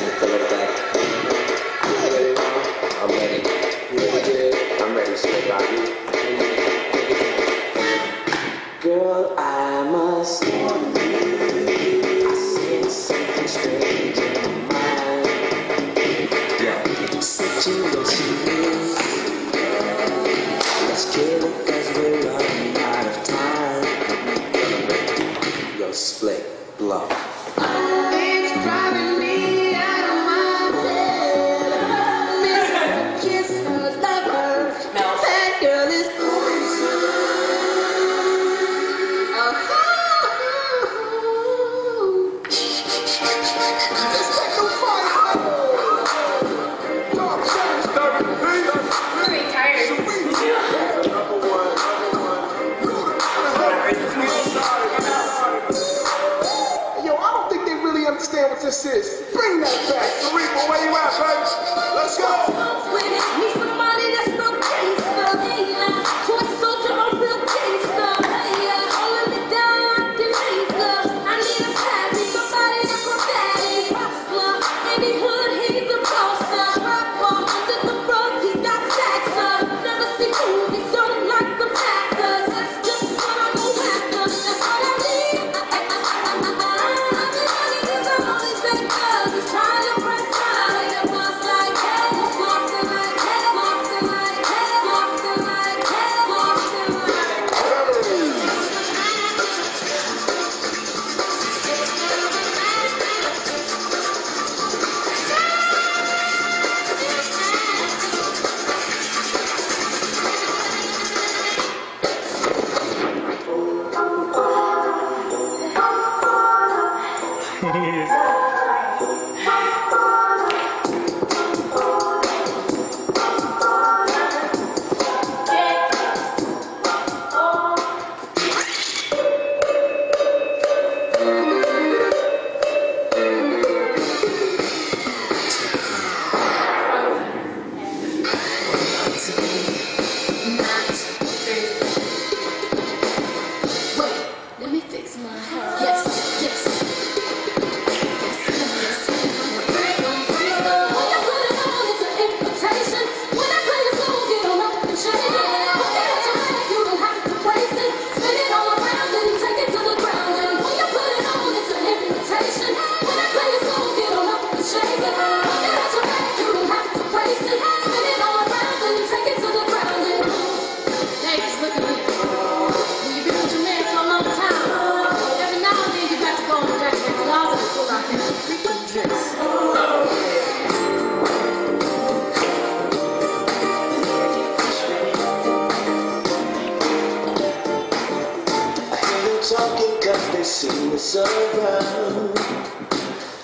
I'm ready. To Girl, I must warn you. I sense something strange in my mind. Yeah. Situation is. Let's kill it cause we're running out of time. Yo, split, blow. Bring that back. Sarika, where you at, baby? Let's go. 嘿嘿嘿嘿嘿嘿嘿 see what's around.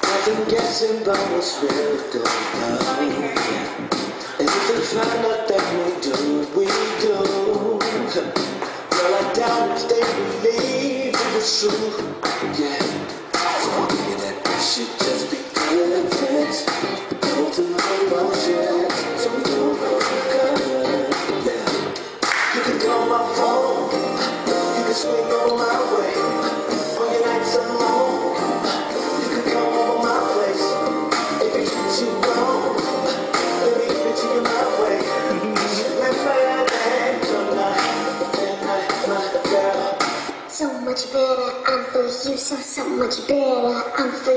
I've been guessing about what's really going on. And if we find out that we do what we do, well, I doubt if they believe it was true. So much better. I'm free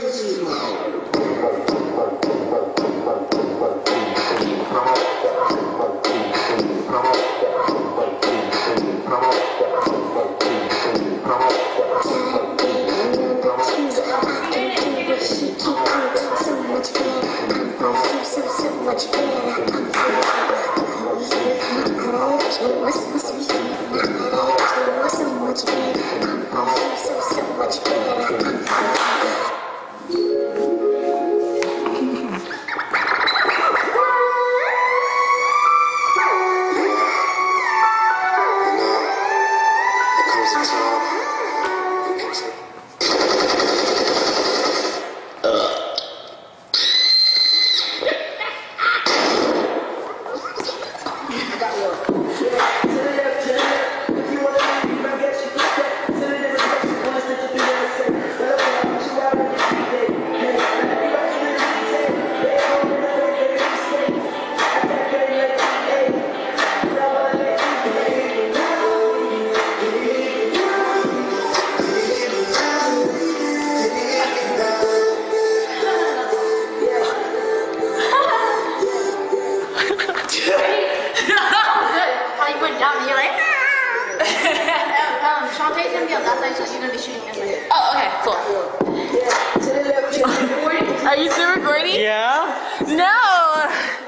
Much better, I'm free. My attitude was so much better. My attitude was so much better. I'm. Right. I'll take him the last side, so you're gonna be shooting this way. Oh, okay, cool. Are you still recording? Yeah? No.